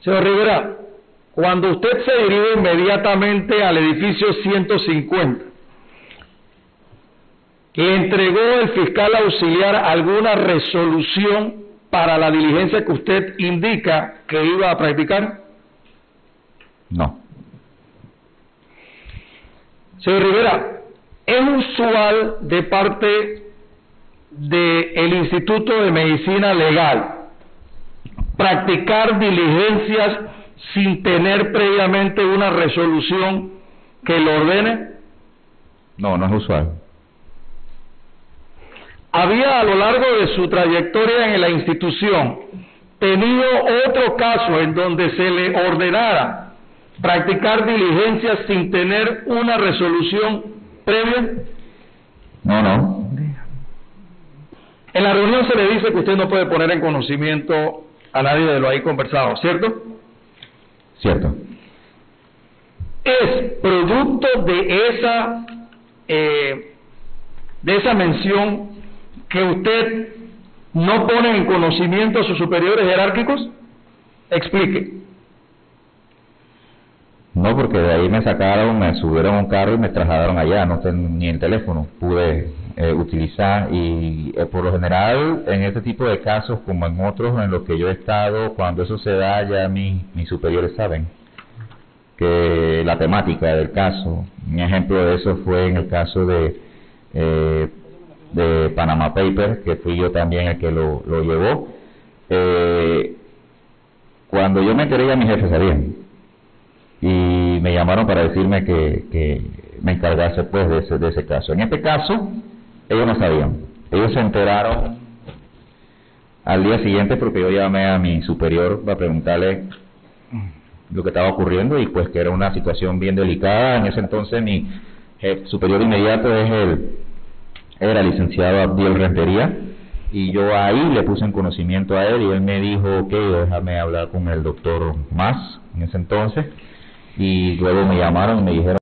Señor Rivera, cuando usted se dirige inmediatamente al edificio 150, ¿le entregó el fiscal auxiliar alguna resolución para la diligencia que usted indica que iba a practicar? No. Señor Rivera, es usual de parte del Instituto de Medicina Legal practicar diligencias sin tener previamente una resolución que lo ordene? No, no es usual. ¿Había a lo largo de su trayectoria en la institución tenido otro caso en donde se le ordenara practicar diligencias sin tener una resolución previa? No, no. En la reunión se le dice que usted no puede poner en conocimiento a nadie de lo ahí conversado, ¿cierto? Cierto. Es producto de esa eh, de esa mención que usted no pone en conocimiento a sus superiores jerárquicos. Explique. No, porque de ahí me sacaron, me subieron a un carro y me trasladaron allá, no tengo ni el teléfono pude eh, utilizar. Y eh, por lo general en este tipo de casos como en otros en los que yo he estado, cuando eso se da ya mis, superiores saben que la temática del caso, un ejemplo de eso fue en el caso de eh, Panama Papers, que fui yo también el que lo, lo llevó. Cuando yo me enteré mis jefes sabían me llamaron para decirme que, que me encargase pues de ese, de ese caso. En este caso, ellos no sabían. Ellos se enteraron al día siguiente porque yo llamé a mi superior para preguntarle lo que estaba ocurriendo y pues que era una situación bien delicada. En ese entonces mi superior inmediato es el era licenciado Abdiel Rentería y yo ahí le puse en conocimiento a él y él me dijo, ok, déjame hablar con el doctor Más en ese entonces y luego me llamaron y me dijeron